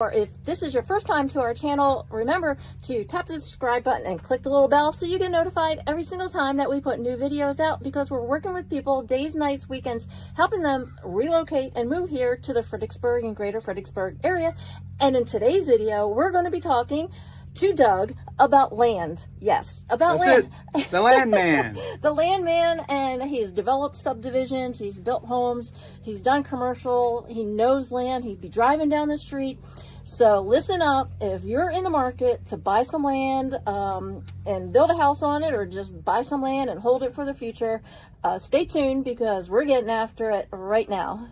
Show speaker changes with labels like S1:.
S1: Or if this is your first time to our channel, remember to tap the subscribe button and click the little bell so you get notified every single time that we put new videos out because we're working with people days, nights, weekends, helping them relocate and move here to the Fredericksburg and greater Fredericksburg area. And in today's video, we're going to be talking to Doug about land. Yes, about
S2: That's
S1: land.
S2: it. The landman.
S1: the landman, and he's developed subdivisions, he's built homes, he's done commercial, he knows land, he'd be driving down the street. So listen up, if you're in the market to buy some land um, and build a house on it or just buy some land and hold it for the future, uh, stay tuned because we're getting after it right now.